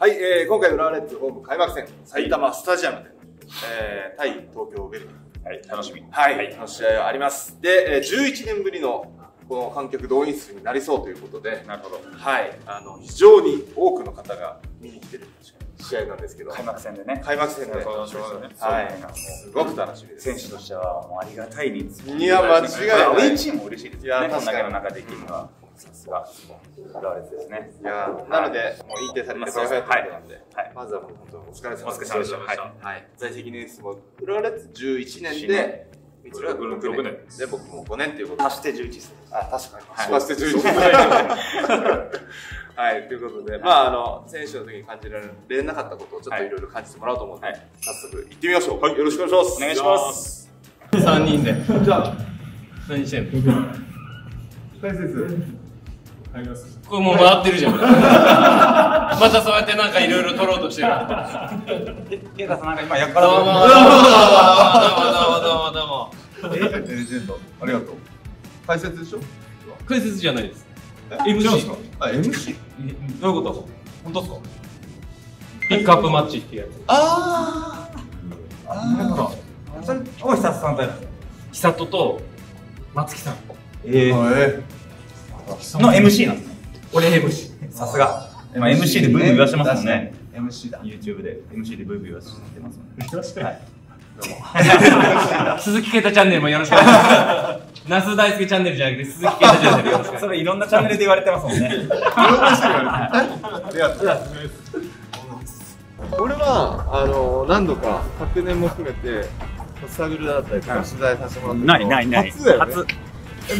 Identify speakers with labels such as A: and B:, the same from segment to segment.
A: はい、えー、今回浦和レッズホーム開幕戦、埼玉スタジアムで、えー、対東京ベルディ。
B: はい、楽しみ。
A: はい、はい、の試合があります。で、えー、11年ぶりのこの観客動員数になりそうということで、
B: なるほど。
A: はい、あの、非常に多くの方が見に来てる試合なんですけど、
B: 開幕戦でね。
A: 開幕戦で、
B: ね、
A: はい、すごく楽しみです。
B: 選手としてはもうありがたい人数。
A: いや、間違いない。
B: チームも嬉しいですよね。こんだけの中できるのは。さすが、浦和レッズですね。
A: いやなので、もう引退されてくださいということなんで、はい、まずはもう本当にお疲れ様でした。
B: お疲れ様でした。はい。
A: はい、在籍年数も浦和レッズ11年で、
B: うちは6年
A: で、僕も5年っていうこと
B: 足して11です。
A: あ、確かに。足して11 はい、ということで、まあ、あの、選手の時に感じられなかったことをちょっといろいろ感じてもらおうと思うので、早速行ってみましょう。はい、よろしくお願いします。
B: お願いします。
C: 3人で。
A: じゃあ、
C: 何してんの
A: 大切。
C: これもう回ってるじゃん。またそうやってなんかいろいろ取ろうとしてる。
B: ケイタさんなんか今やっから
C: どうもどうもどうもどうもどうもどうも。
A: えレジェンド。ありがとう。解説でしょ？
C: 解説じゃないです。
A: え
C: MC。
A: あ、MC?
B: どういうこと？本当ですか？
C: ピックアップマッチっていうやつ。
A: あー。あ
B: それ、大久さんとやる
C: 久人と松木さん。
B: え
A: ー。え
B: の MC なんですね。
C: 俺 MC。
B: さすが。今 MC でブーブー言わしてますもんね。
A: MC だ。
B: YouTube で MC でブーブー言わしてますもんね。
A: 確かに。はい。
C: 鈴木啓太チャンネルもよろしくお願いします。那須大輔チャンネルじゃなくて鈴木啓太チャンネルよろしくお願いします。
B: それいろんなチャンネルで言われてますもんね。
A: いろんな人がありがとう。俺はあの何度か昨年も含めてスタグルだったりとか取材させてもらって
B: ないないない。
A: 初だよね。
B: 初。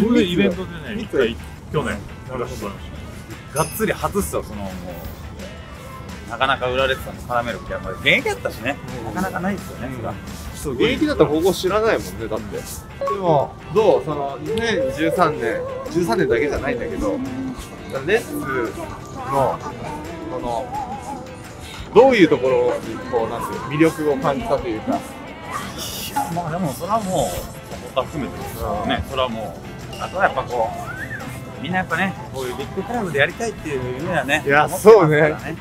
D: 僕イベントでね、一回去年。やらせてもらいまし
B: がっつり初っすよ、そのもう。なかなか売られてたの絡める気は、まあ、現役だったしね、なかなかないですよね、それは。
A: そう現役だったら高校知らないもんねだって。でもどうその2013年13年だけじゃないんだけどレッツのこのどういうところにこうなんてい魅力を感じたというか。
B: まあでも、それはもう、サポーター含めてですからね、それはもう、あとはやっぱこう、みんなやっぱね、こういうビッグクラブでやりたいっていう夢はね、
A: いや
B: 持ってますから
A: そ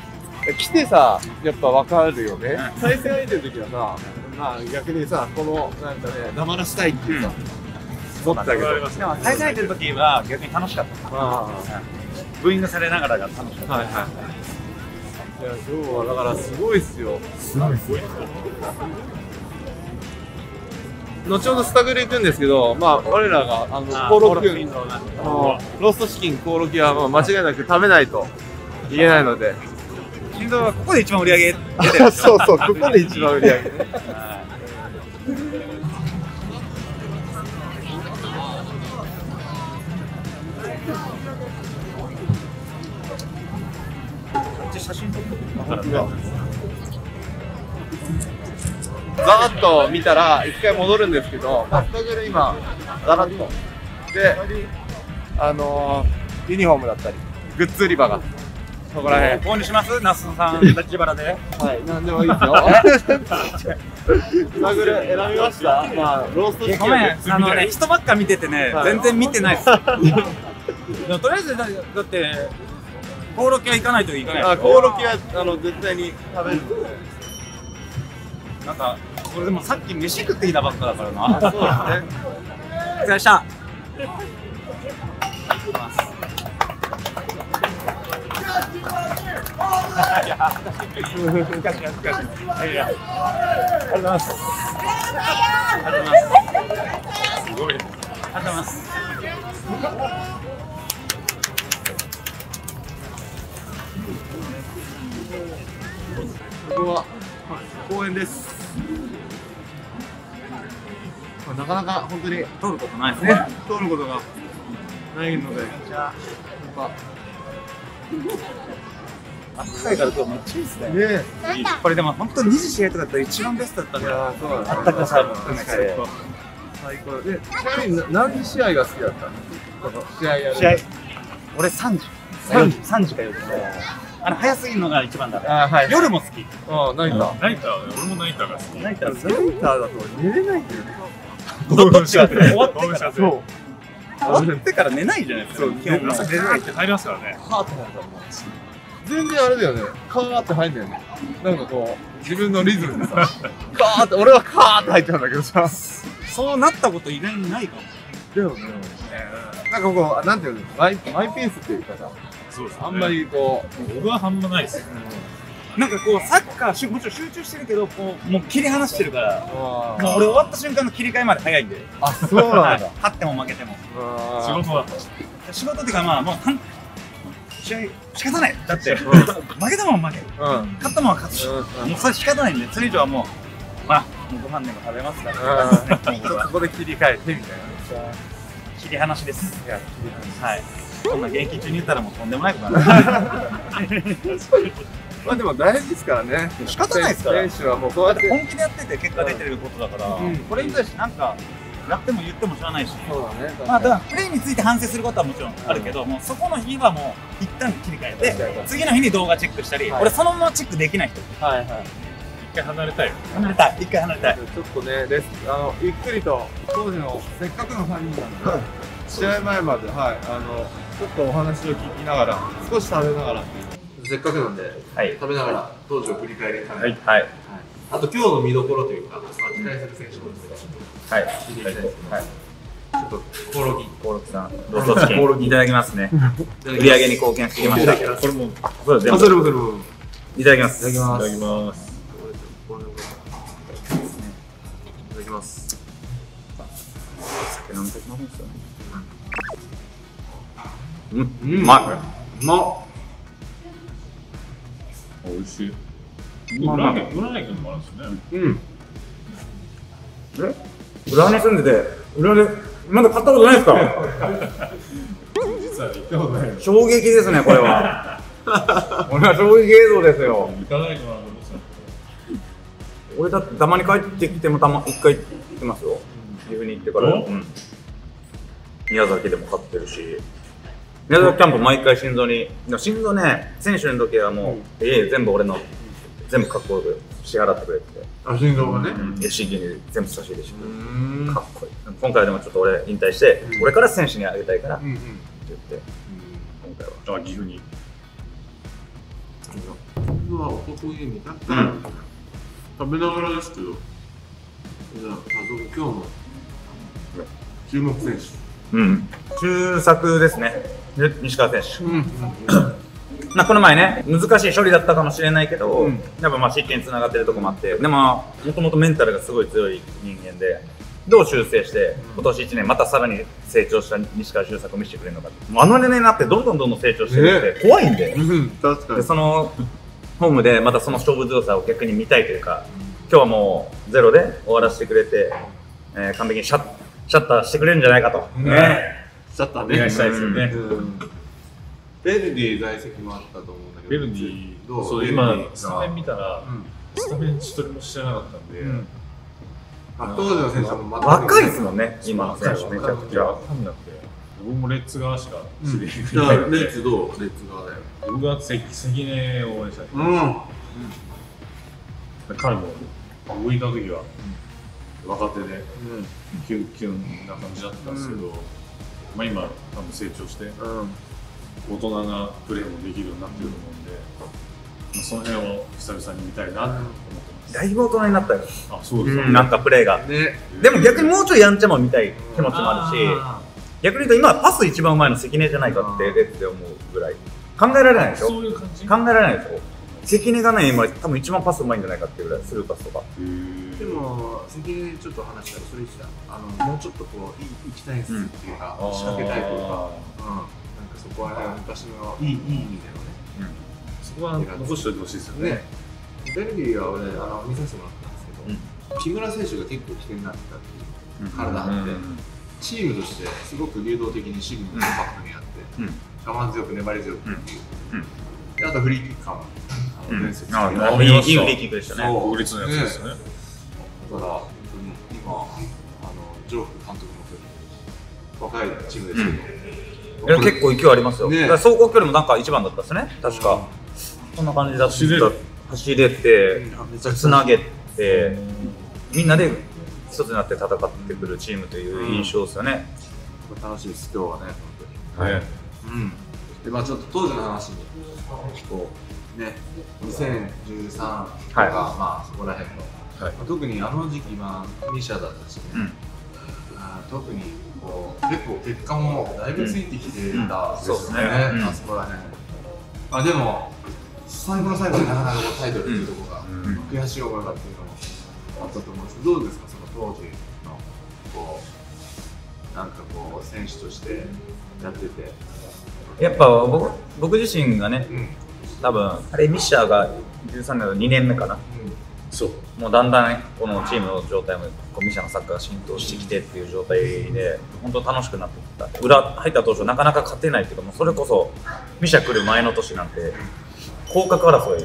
A: う来てさ、やっぱ分かるよね。
B: う
A: 対戦相手の時はさ、まあ逆にさ、このなんかね、黙らしたいっていうさ、思ったけど。
D: た。
B: でも、対戦相手の時は逆に楽しかった。
A: ま
B: ブーイングされながらが楽しかった。
A: あ、はいはい。いや、今日はだからすごいっすよ。すごいっすよ。後ほどスタグル行くんですけど、まあ、我らが、あの、コオロキローストチキン、コオロキは、まあ、間違いなく食べないと言えないので。
B: 心臓はここで一番売り上げ。
A: そうそう、ここで一番売り上げね。
B: 写真撮って
A: ざーっと見たら一回戻るんですけど、まあ、スタグル今、ざらっと。で、あのー、ユニフォームだったり、グッズ売り場が、そこら辺。
B: 購入します？那須さん、自腹で。
A: はい、なんでもいいですよ。スタグル選びました？まあ、ローストチキン
B: ごめん、あのね、人ばっか見ててね、
A: はい
B: 全然見てないです。とりあえずだ、だって、コオロキは行かないといけない
A: あ、コオロキは、あの、絶対に食べる。
B: なんか、俺でもさっき飯食ってきたばっかだからな。
A: そうですね。
B: お疲れ様でした。ありがとうござい。ます。ありがとうござい。ます。すごい。ありがとうござい。ます。
A: ここは、公園です。まあなかなか本当に
B: 通ることないですね。
A: ね、通ることがないので、じゃあ、やっぱ、
B: あったかいから今日めっちゃいいですね。
A: ね
B: これでも本当に2時試合とかだったら一番ベストだったん
A: い
B: だよ。あったかさも含めて。
A: 最高で、ちなみにな何試合が好きだったの？試合やる
B: 試合、俺3時。
A: 3時
B: 3時か4時。あの、早すぎるのが一番だ。
A: あーはい。
B: 夜も好き。
A: ああ、ナイター。
D: ナイター俺もナイターが好き。
B: ナイター
A: ナイターだと寝れないんだよね。
B: どっちが終わってから
A: そう。
B: 終わってから寝ないじゃないですか。基本
D: 朝出ないって入りますからね。
A: ハートなもん。全然あれだよねカーって入んだよねなんかこう自分のリズムでさカーって俺はカーって入っちゃうんだけどさ
B: そうなったこと意外にないかも。
A: だよねなんかこうなんていうの？マイマイペースっていうかさ
D: そうですね。
A: あんまりこ
D: 僕はあんまないです。
B: なんかこう、サッカーし、もちろん集中してるけど、こう、もう切り離してるから、もう俺終わった瞬間の切り替えまで早いんで。
A: あそうなんだ
B: はい 勝っても負けても。
A: あ
D: 仕事だった。
B: 仕事っていうかまあ、もう試合、仕方ない。だって、
A: ん
B: 負けたもん負ける。
A: うんうん
B: 勝ったもんは勝つ。もうそれ仕方ないんで、それ以上はもう、まあ、もうご飯でも食べますから、
A: うん
B: もう僕は
A: そこで切り替えてみたい
B: 切り離しです。
A: な。いや、
B: はい。こんな現役中に言ったらもうとんでもないことなんで
A: まあでも大事ですからね。
B: 仕方ないですから
A: 選手はもうそうやって。
B: 本気でやってて結果出てることだから、
A: うん
B: これに対してなんか、やっても言っても知らないし、
A: そうだね。
B: まあ、だからプレーについて反省することはもちろんあるけど、もうそこの日はもう一旦切り替えて次の日に動画チェックしたり、
A: はい
B: 俺そのままチェックできない人
A: はいはい。
D: 一回離れたいよ。
B: 離れたい。一回離れたい。
A: ちょっとね、レスあのゆっくりと当時のせっかくの3人なんで、試合前まで、はい、あのちょっとお話を聞きながら、少し食べながら、せっかくなんで、
B: はい。
A: 食べながら当時を振り返りたい、
D: はい。
B: はい。
A: あと今日の見どころというか、まあ、期待する選手もですね
B: はい。
A: 聞いていきたいですけど、
B: はい。
A: ちょっとコオロギ、
B: コオロギさんローストチキン。いただきますね。売り上げに貢献してきました。
D: これも
B: そうです
A: あ、それもそれも。
B: いただきます。
A: いただきます。
D: いただきます。
B: 酒飲みたくなるんですよねうん
A: うん
B: うま
A: うまっ。
D: 美味しい。
B: まあまあ
D: 裏に裏に行くのもあるんですね。
A: うん。
B: い。浦和に住んでて浦和でまだ買ったことない。ですか
D: 実は行ったことない。
B: 衝撃ですねこれは俺は衝撃映像ですよ
D: 行かない。かなと思ってた。
B: 俺だってたまに帰ってきてもたま一回行ってますよ岐阜に行ってから、うん、宮崎でも買ってるし。宮崎キャンプ毎回心臓に。心臓ね選手の時はもう、家全部俺の全部かっこよく支払ってくれて。て、
A: あ、心臓がね。
B: うん、資金に全部差し入れしてくれて、
A: ん。
B: かっこいい。今回でもちょっと俺引退して、
A: うん。
B: 俺から選手にあげたいからって。言って今回は。
D: あ、岐阜に。
A: うわ、男家に。だったら
B: うん。
A: 食べながらですけど、じゃあ、今日の注目選手。
B: うん。中作ですね。で西川選手。
A: うん。
B: まあ、この前ね、難しい処理だったかもしれないけど、
A: うん。
B: やっぱまあ失点につながってるとこもあって、でも、もともとメンタルがすごい強い人間で、どう修正して、今年1年またさらに成長した西川修作を見せてくれるのか、もうあの年になってどんどんどんどん成長してるって、怖いんで、
A: うん、確か
B: で
A: に。
B: そのホームでまたその勝負強さを逆に見たいというか、今日はもうゼロで終わらせてくれて、えー完璧にシャッシャッターしてくれるんじゃないかと。ね
A: ちょっと
D: お願いしたいですよね。
A: うん。ベルディ在籍もあったと思うんだけど。
D: ベルディ、
A: どう？
D: そう、今、
A: ィ
D: スタメン見たら、
A: うん。
D: スタメン一人も知らなかったんで、
A: 当時の選手はもうまた
B: 若いですもんね、今の選手、めちゃくちゃ
D: いやわ。かんなくて、僕もレッツ側しか知りないんで、
A: ッツどう？レッツ側だよ。
D: 僕は関関根を応援したい。
A: うん。
D: 彼も動いた時は若手でキュンキュンな感じだったんですけど、まあ今多分成長して
A: うん。
D: 大人なプレーもできるようになってると思うんで、まあ、その辺を久々に見たいなと思ってます。
B: だいぶ大人になったよ。
D: あ、そうですか。
B: うん、なんかプレーが。
A: ね。
B: でも逆にもうちょいやんちゃも見たい気持ちもあるし、逆に言うと今はパス一番うまいの関根じゃないかってレッツで思うぐらい。考えられないでしょ？考
D: そういう感じ？
B: えられないでしょ？関根がね、今多分一番パスうまいんじゃないかっていうぐらい、スルーパスとか。
A: でも、関根ちょっと話したら、それ言ってた。あの、もうちょっとこう、い行きたいっすっていうか、仕掛けたいというか、うん。なんかそこはね、昔のいい、いい意味でのね。
D: そこは残しておいてほしいですよね。
A: ね。ベルディは俺、あの、見させてもらったんですけど、木村選手が結構起点になってたっていう。体あって、チームとしてすごく流動的に守備もコンパクトにやって、
B: うん
A: 我慢強く粘り強くっていう、
B: うん
A: であとフリーキック感も伝説的な、
B: あ
A: だか
B: いい
D: 見ました
B: いいフリーキックでしたね。
A: そう。
D: 国立のやつですよね。
A: ら本当に今あのジョーフ監督も若いチームですけど、
B: いや結構勢いありますよ。
A: ね。
B: だから走行距離もなんか一番だったですね、確か。そん。な感じだった。
D: 走れる。
B: 走れて、
A: めちゃくちゃ
B: つなげて、みんなで一つになって戦ってくるチームという印象ですよね。
A: 楽しいです今日はね本
D: はい。
A: うん。でまあちょっと当時の話に結構ね2013とか、
B: はい。
A: まあそこら辺の、
D: はい。
A: まあ特にあの時期まあミシャだったしね、
B: うん。
A: あー特にこう結構結果もだいぶついてきてた、
B: ですね。うん。
A: あそこら辺。あでも最後の最後になかなかタイトルっていうところが、
D: うん。
A: 悔しい思いがっていうのもあったと思うんですけどどうですか？その当時のこうなんかこう選手としてやってて。
B: やっぱ僕僕自身がね
A: うん
B: 多分あれミッシャーが13年の2年目かな。
D: そう。
B: もうだんだんねこのチームの状態もこうミシャーのサッカーが浸透してきてっていう状態で本当楽しくなってきた。裏入った当初なかなか勝てないっていうかもうそれこそミシャ来る前の年なんて降格争い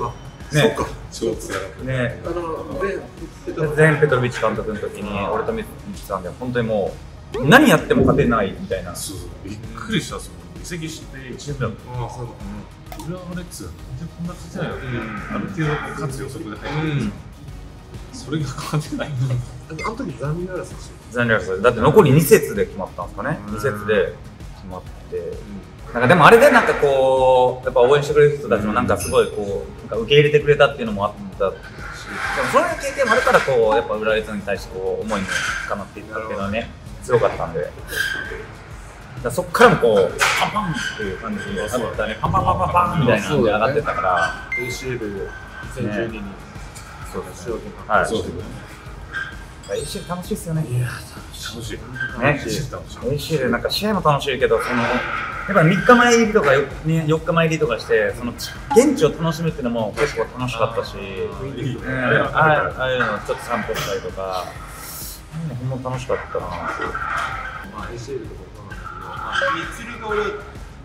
B: ね。
D: 超強か。っ
B: ね
A: あのでえっと
B: ゼン・ペトロビッチ監督の時に俺とミツさんで本当にもう何やっても勝てないみたいな。
D: たそうそう。びっくりしたその移籍して1年目だっ
A: あそう
D: た浦和レッズなんでこんな勝てないの、
A: ん。
D: ある程度勝つ予測で入ってる、それが勝てない。
A: あの時残念ながら選
B: 残念ですだって残り2節で決まったんですかね。2節で決まって。なんかでもあれでなんかこうやっぱ応援してくれる人たちもなんかすごいこうなんか受け入れてくれたっていうのもあったし。でもそういう経験もあるからこうやっぱ浦和レッズに対してこう思いに深まっていったっていうのはね強かったんでだそっからもこうパンパンっていう感じであったね。パンパンパンパンパンみたいな感じで上がってったから、
A: ACL 2012に
B: そうです
A: ね。
B: はい。
D: そうですね。
B: AC 楽しい。っすよね。
D: 楽しい。
B: ね
D: 楽しい。楽しい。
B: AC でなんか試合も楽しい。けどそのやっぱ3日前入りとか、よね、4日前入りとかしてその現地を楽しむってい。うのも結構楽しかったし、ああい。うのちょっと散歩したりとかうんほんま楽しかったな
A: まあ ACL とかど、まあ、みつるが俺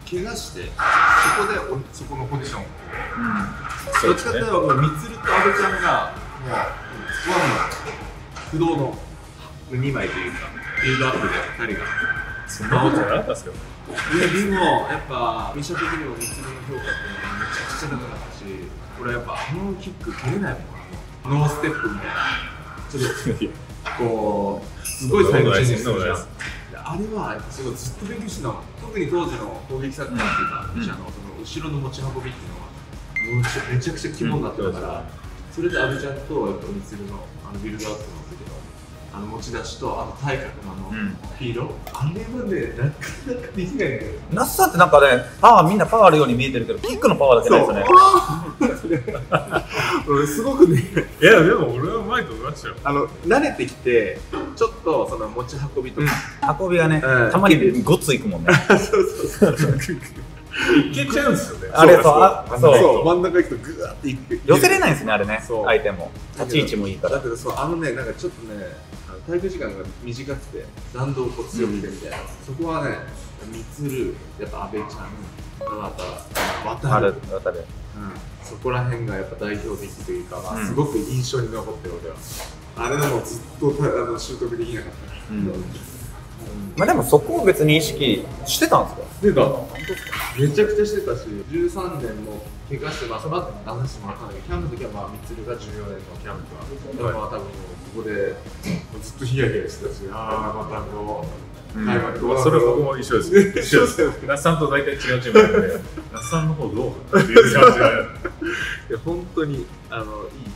A: 怪我してそこでおそこのポジション。をどっちかっていうともうみつると阿部ちゃんがもうそこはもう不動の2枚というかビルドアップで2人が。
D: そんなことなかったですけど
A: いやでもやっぱミシャ的にもみつるの評価ってめちゃくちゃ高かったし俺やっぱあのキック蹴れないもんノーステップみたいな。ちょっとこうすごい最後チェンジするじゃんあれはすごいずっと勉強してたもん特に当時の攻撃サッカーっていうか、ミシャのその後ろの持ち運びっていうのはめちゃくちゃ肝になってたから、それで阿部ちゃんとやっぱみつるのあのビルドアップの時のあの持ち出しとあの体格のあの
B: うん。
A: フィード、あれはねなかなかできないんだよ。
B: 那須さんってなんかねパワーみんなパワーあるように見えてるけどキックのパワーだけないですよね
A: 俺 すごくね。
D: いやでも俺はうまいと思いましたよ。
A: あの慣れてきてちょっとその持ち運びとか、
B: 運びがね、
A: うん。
B: たまにごっついくもんね。
A: そうそうそう
D: いけちゃうんですよね。
B: あれそうあ
A: そう。
B: そう。
A: 真ん中行くとグワーって。いく
B: 寄せれないんですねあれね。
A: そう。
B: 相手も立ち位置もいいから。
A: だけどそうあのねなんかちょっとねあの体育時間が短くて弾道こう強くてみたいな、そこはねみつるやっぱ阿部ちゃんまた渡
B: ある
A: る、
B: 渡る。
A: うん、そこら辺がやっぱ代表的というか、すごく印象に残ってる俺はあれでもずっとたあの習得できなかった、
B: うんまあでもそこを別に意識してたんですか？
A: でだめちゃくちゃしてたし13年も怪我してまあその後話してもらったんだけどキャンプの時はまあみつるが14年のキャンプは、でもまあ多分ここでずっとヒヤヒヤしてたしああまたこう、
B: うん。
A: 開幕どうな
D: それ僕も一緒です。
A: 一緒ですよ。ね
D: 那須さんと大体違うチームなんで那須さんの方どうっていう感じで。
A: いや本当にあのいい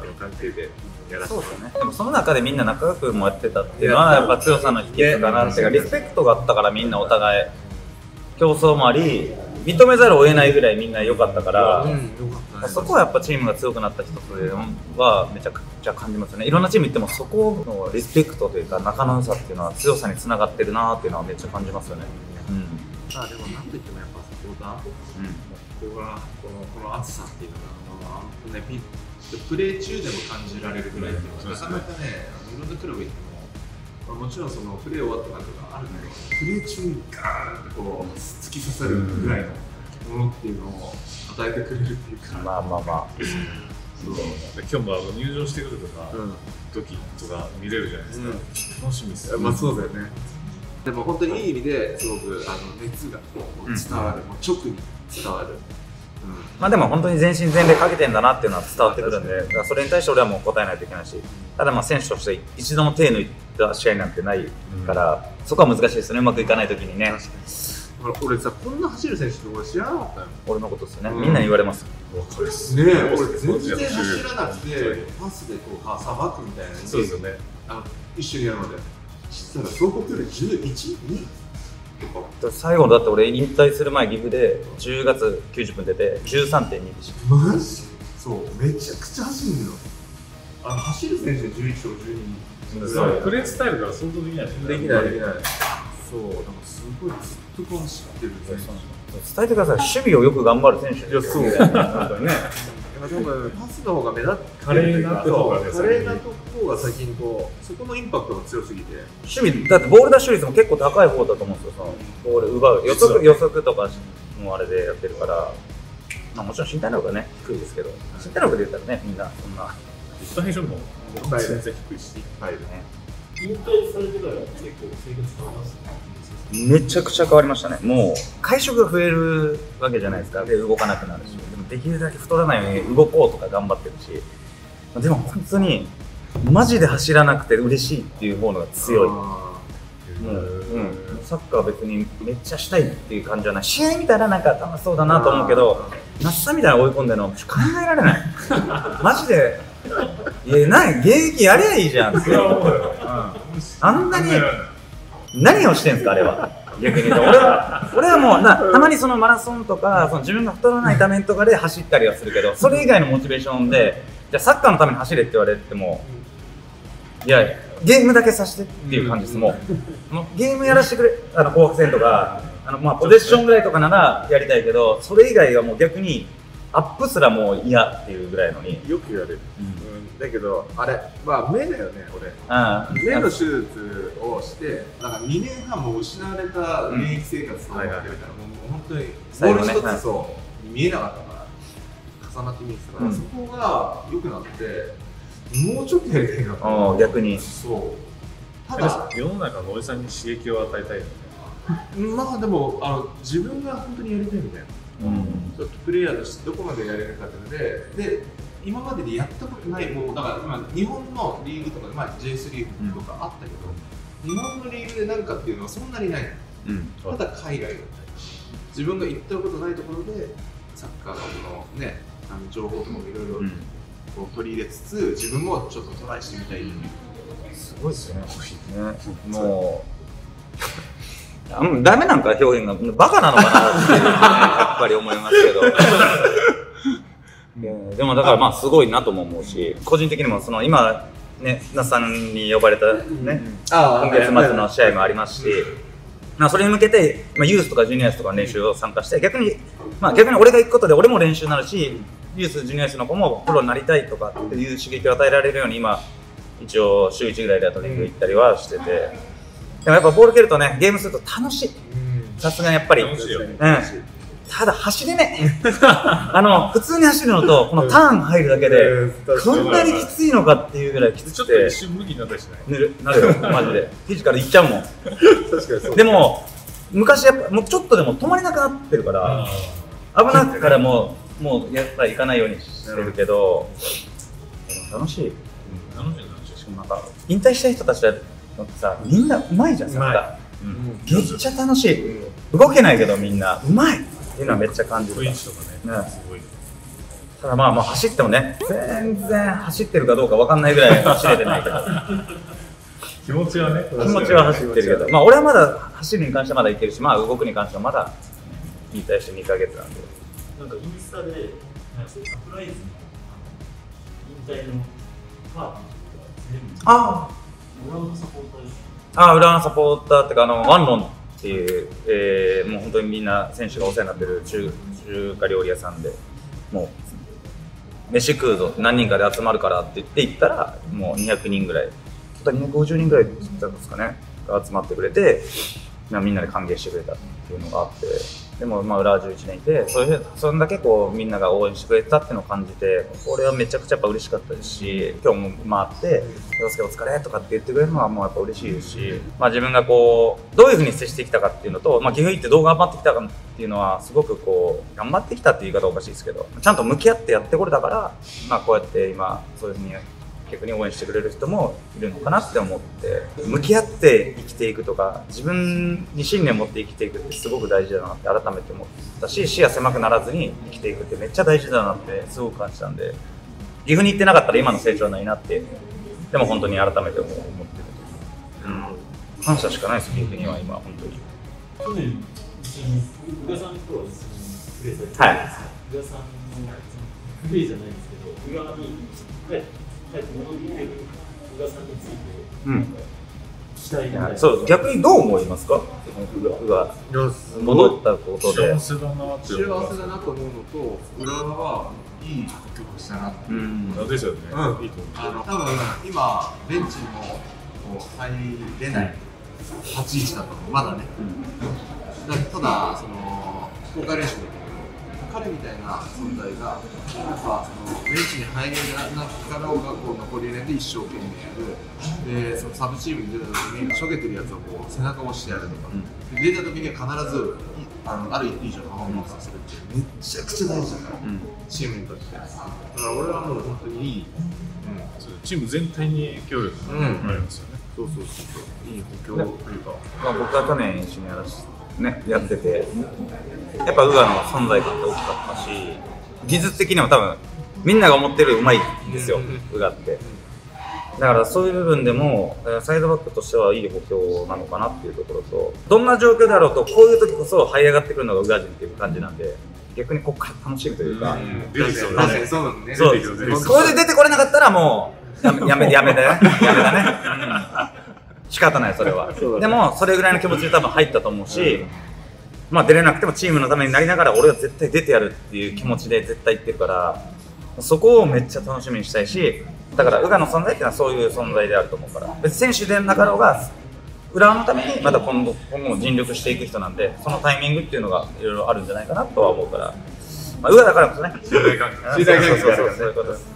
A: あの関係でやらせて
B: そうですよね。でもその中でみんな仲良くもやってたっていうのはやっぱ強さの秘訣かなっていうかリスペクトがあったからみんなお互い競争もあり認めざるを得ないぐらいみんな良かったから、
A: うんね。
B: そこはやっぱチームが強くなった一つはめちゃくちゃ感じますよね。いろんなチーム行ってもそこのリスペクトというか仲の良さっていうのは強さにつながってるなっていうのはめっちゃ感じますよね。うん。
A: まあでもなんといってもやっぱサポーターここがこのこの暑さっていうのが、まあ、ねピプレー中でも感じられるぐらいっていうのは、なかなかねいろんなクラブ行っても、まあ、もちろんそのプレー終わったなんとかあるけどプレー中にガーンってこう突き刺さるぐらいのものっていうのを与えてくれるっていうか、
B: まあまあまあ。
D: そうで今日もあの入場してくるとか、
A: うん
D: 時とか見れるじゃないですか、楽しみですよ、
A: まあそうだよね。でも本当にいい意味ですごくあの熱がこう伝わる、もう直に伝わる、
B: まあでも本当に全身全霊かけてんだなっていうのは伝わってくるんで、それに対して俺はもう答えないといけないし、ただまあ選手として一度も手抜いた試合なんてないから、そこは難しいですね、うまくいかないときにね。
A: ほら俺さこんな走る選手って俺知らなかったよ。
B: 俺のことですよね、
A: うん。
B: みんなに言われます。
D: わかるっす。
A: ねえ俺全然
D: が走
A: らなくてパスでこうはさばくみたいな
D: そうですよね。
A: あの一緒にやるまで。したら走行距離11、2とか
B: 最後だって俺引退する前岐阜で10月90分出て13.2でした。
A: マジ？そう。めちゃくちゃ走るのあの走る選手で11と12
D: そうプレースタイルから想像できないで
A: きない。できない。そう。なんかすごいずっとこう走ってる選手。
B: 伝えてください。守備をよく頑張る選手
A: いやそう。
B: 本当にね
A: やでもパスの方が目立って
D: 華麗な方がね
A: そう華麗な方が先にこうそこのインパクトが強すぎて。
B: 守備だってボール奪取率も結構高い方だと思うんですよその。ボール奪う予測予測とかもあれでやってるから、まあ、もちろん身体能力はね低いですけど。身体能力で言ったらねみんなそんな。
D: 大丈夫も全然低いし
A: はい
C: 引退されてから結構生活変わります
B: めちゃくちゃ変わりましたね。もう会食が増えるわけじゃないですか。で動かなくなるしできるだけ太らないように動こうとか頑張ってるしでも本当にマジで走らなくて嬉しいっていう方のが強い。もう、うん、サッカー別にめっちゃしたいっていう感じはない。試合見たらなんか楽しそうだなと思うけど那須さんみたいな追い込んでるの考えられない。マジでいや何現役やりゃいいじゃん。って、うん。あんなに何をしてんすかあれは逆に俺は 俺はもうなたまにそのマラソンとかその自分が太らないためとかで走ったりはするけどそれ以外のモチベーションでじゃあサッカーのために走れって言われてもいやゲームだけさせてっていう感じです。もうもうゲームやらせてくれあの紅白戦とかあのまあポゼッションぐらいとかならやりたいけどそれ以外はもう逆にアップすらもう嫌っていうぐらいのに。
A: よく言われる、うん、だけどあれまあ目だよね俺。
B: あ
A: 目の手術をしてなんか2年半も失われた現役生活と思ってみたら、もう本当にボール
B: 最後ね。
A: 一つそう見えなかったから重なって見えてたから、
B: うん。
A: そこが良くなってもうちょっとやりたいなと
B: 逆に。
A: そう。ただ
D: 世の中のおじさんに刺激を与えたいよね。
A: まあでもあの自分が本当にやりたいみたいな。
B: うん。
A: ちょっとプレイヤーとしてどこまでやれるかっていうのでで今まででやったことないもうだから今日本のリーグとか、まあ、J3 とかあったけど、日本のリーグで何かっていうのはそんなにない。
B: うん。
A: ただ海外だったり自分が行ったことないところでサッカーのこのねあの情報とかもいろいろ取り入れつつ自分もちょっとトライしてみたい。う
B: すごいですね。ね。もう、ダメなんか表現が、バカなのかなって、ね、やっぱり思いますけど。うん。でもだからまあすごいなとも思うし、個人的にもその今、ね、那須さんに呼ばれたね、
A: あ
B: 今月末の試合もありますし、まあ、それに向けて、まあ、ユースとかジュニアスとかの練習を参加して、逆に、まあ、逆に俺が行くことで俺も練習になるし、ユース、ジュニアスの子もプロになりたいとかっていう刺激を与えられるように、今、一応週1ぐらいでアトリング行ったりはしてて、でもやっぱボール蹴るとね、ゲームすると楽しい。さすがにやっぱり。
D: 楽しいよね。
B: うん。ただ走れねえ。あの、普通に走るのと、このターン入るだけで、こんなにきついのかっていうぐらいきつ
D: ちょ
B: くて
D: っと一、瞬無気になったりしない？
B: なるなるよ、マジで。フィジカルいっちゃうもん。
A: 確かにそう。
B: でも、昔やっぱ、もうちょっとでも止まれなくなってるから、危なくからもう、もうやっぱり行かないようにしてるけど、でも楽しい。
D: 楽しい楽しい。
B: しかもなんか、引退した人たちだってさ、みんなうまいじゃん、サッカー。うん。めっちゃ楽しい。動けないけどみんな、うまいっていうのはめっちゃ感じる。
D: 雰囲気とかね。
B: ね。
D: すごい
B: ただまあまあ走ってもね、全然走ってるかどうかわかんないぐらい走れてないけど、
D: 気持ちはね。
B: 気持ちは走ってるけど、まあ俺はまだ走るに関してはまだいけるし、まあ動くに関してはまだ引退して2ヶ月なんで。
E: なんかインスタで、サプライズの引退のパーティーとか全部、
B: あ
E: 裏のサポーターです。
B: ああ、浦和のサポーターってか、あの、ワンロンていう、えーもう本当にみんな選手がお世話になってる中中華料理屋さんで、もう、飯食うぞ、何人かで集まるからって言って行ったら、もう200人ぐらい、250人ぐらいだったんですかね、が集まってくれて、みんなで歓迎してくれたっていうのがあって、でも、まあ、浦和11年いて、そういう、そんだけこう、みんなが応援してくれたっていうのを感じて、これはめちゃくちゃやっぱ嬉しかったですし、今日も回って、洋介お疲れとかって言ってくれるのはもうやっぱ嬉しいですし、まあ自分がこう、どういうふうに接してきたかっていうのと、まあ岐阜行ってどう頑張ってきたかっていうのは、すごくこう、頑張ってきたっていう言い方おかしいですけど、ちゃんと向き合ってやってこれたから、まあこうやって今、そういうふうに逆に応援してくれる人もいるのかなって思って向き合って生きていくとか自分に信念を持って生きていくってすごく大事だなって改めて思ったし視野狭くならずに生きていくってめっちゃ大事だなってすごく感じたんで岐阜に行ってなかったら今の成長はないなってでも本当に改めて思ってる、う。ん、感謝しかないです岐阜には今本当に。
E: 去年一緒に宇賀さんとはプレーされてたんですが宇賀さんのプレーじゃないんですけど宇賀に帰って帰って戻ってくる宇賀さんについて
B: うん。
E: 期待みたい。な
B: そう逆にどう思いますか？うが戻ったことで。
D: 幸せだなって思います。
A: 幸せだなと思うのと浦和はいい復帰をしたなって
B: う。ん。
D: あですよね、
A: うん。
D: いいと思
A: あの多分今ベンチにも入れない。立ち位置だと思うまだね。だただその公開練習だけど彼みたいな存在がやっぱベンチに入れなかろうがこう残り連で一生懸命やる。でそのサブチームに出た時にしょげてるやつをこう背中を押してやるとか、で出た時には必ずいあのある以上のパフォーマンスをするっていう。めっちゃくちゃ大事だから、チームにとって。だから俺はもう本当にいい、うん、
D: チーム全体に影響力がありますよね、
A: そうそうそうそう。いい補強というか。
B: まあ、僕は去年一緒にやらし、ね、やってて。やっぱウガの存在感って大きかったし技術的にも多分みんなが思ってるよりうまいんですよ、ウガって。だからそういう部分でもえーサイドバックとしてはいい補強なのかなっていうところとどんな状況であろうとこういう時こそ這い上がってくるのがウガ人っていう感じなんで逆にここから楽しむというか、
D: 出てきそう
A: 確かに
D: ね。
A: そう。なのね
B: そうこれで出てこれなかったらもうやめやめやめだねやめだね、うん、仕方ないそれは。でもそれぐらいの気持ちで多分入ったと思うし、まあ出れなくてもチームのためになりながら俺は絶対出てやるっていう気持ちで絶対行ってるからそこをめっちゃ楽しみにしたいしだから宇賀の存在っていうのはそういう存在であると思うから。別に選手でなかろうが浦和のためにまた今後今後も尽力していく人なんでそのタイミングっていうのがいろいろあるんじゃないかなとは思うから、まあ、宇賀だからこそね。
D: 信頼関係。
B: 信頼関係そうそうそうそういうことです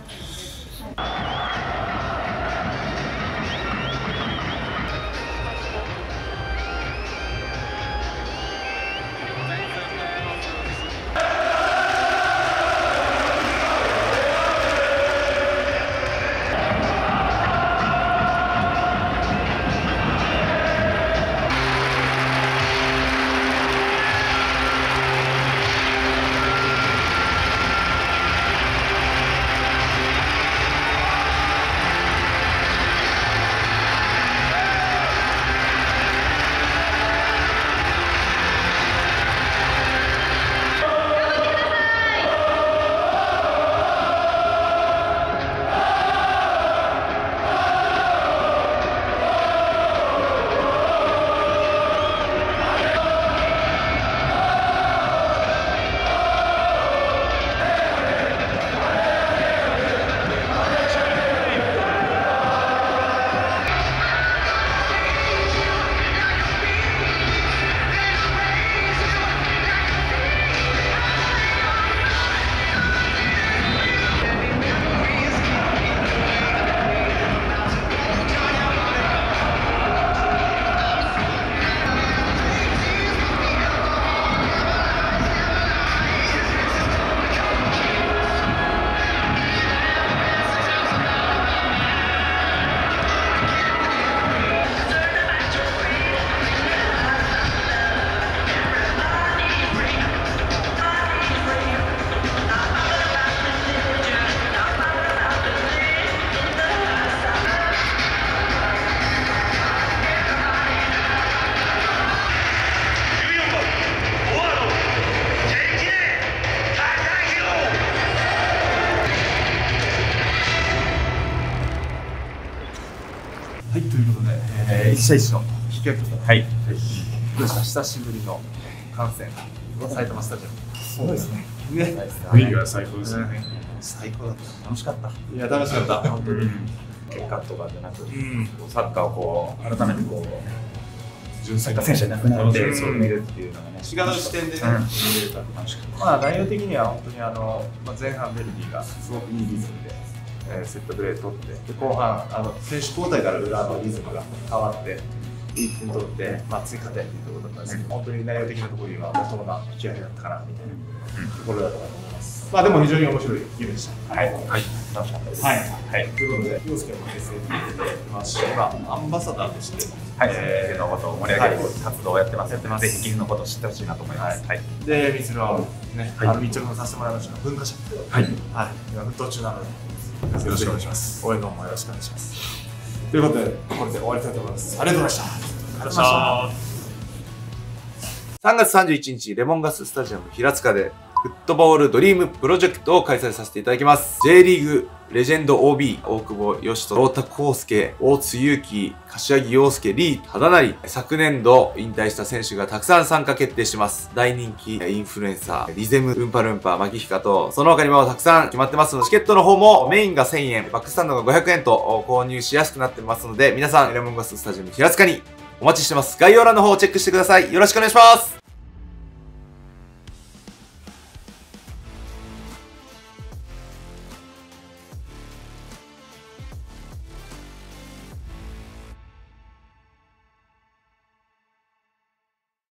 A: えー、一対一の引き分けと
B: はい。
A: どうでした？久しぶりの観戦、埼玉スタジアム。そうですね。ね、
D: 雰囲気が最高ですよね、
A: 最高だった。
B: 楽しかった。
A: いや、楽しかった、本当に。
B: 結果とかじゃなく、
A: ん。
B: サッカーをこう改めてこう
D: 純粋な
B: 選手いなくなって
A: うん
B: そう見るっていうのがね
A: 違う視点でね、
B: うん。
A: 見れるから楽しかった。まあ、内容的には本当にあの、まあ、前半ベルギーがすごくいいリズムで、えーセットプレー取って、で後半あの、選手交代から裏のリズムが変わって、いい点取って、まあ、追加点というところだったんですけど、本当に内容的なところには、まともな試合だったかなみたいなところだと思います。まあ、でも非常に面白いゲームでした。はい。
B: はい楽しかったです。
A: はい
B: はい。
A: ということで、洋介も結成にますし、今、アンバサダーとして、
B: はい。
A: え
B: 岐阜のことを盛り上げる
A: はい
B: 活動をやってます。
A: やってます
B: ぜひ岐阜のことを知ってほしいなと思います。はい。
A: で、みつるはね、
B: はい
A: あの密着もさせてもらいましたが、文化社。
B: はい。
A: はい、今、奮闘中なので、よろしくお願いします。応援の方もよろしくお願いします。ということで、これで終わりたいと思います。ありがとうございました。ありがとうございました。3月31日、レモンガススタジアム平塚で、フットボールドリームプロジェクトを開催させていただきます。J リーグレジェンド OB、大久保嘉人、太田康介、大津祐樹、柏木陽介、リー、忠成、昨年度引退した選手がたくさん参加決定します。大人気インフルエンサー、リゼム、ウンパルンパ、マキヒカと、その他にもたくさん決まってますので、チケットの方もメインが1000円、バックスタンドが500円と購入しやすくなってますので、皆さん、レモンガススタジアム平塚にお待ちしてます。概要欄の方をチェックしてください。よろしくお願いします。